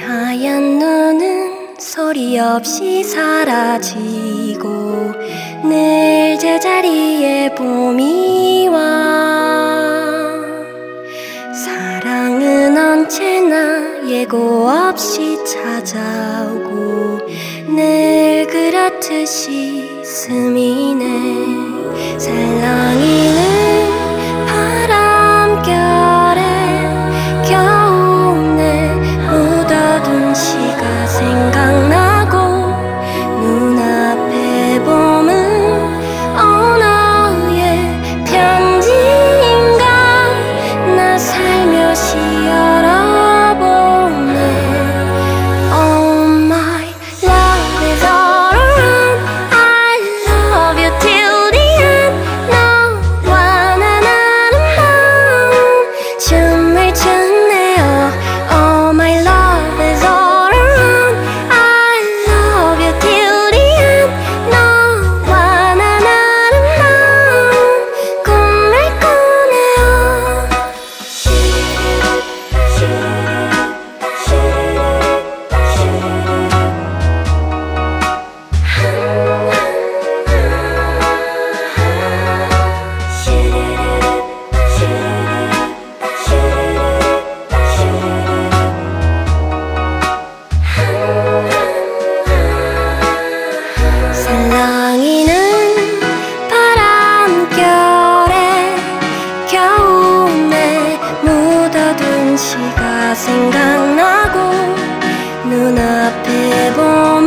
하얀 눈은 소리 없이 사라지고 늘 제자리에 봄이 와. 사랑은 언제나 예고 없이 찾아오고 늘 그렇듯이 스미네 바람결 夕阳。 네가 생각나고 눈앞에 보